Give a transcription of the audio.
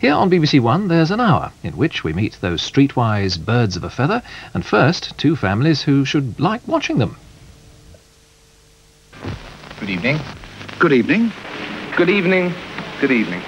Here on BBC One, there's an hour in which we meet those streetwise birds of a feather, and first, two families who should like watching them. Good evening. Good evening. Good evening. Good evening.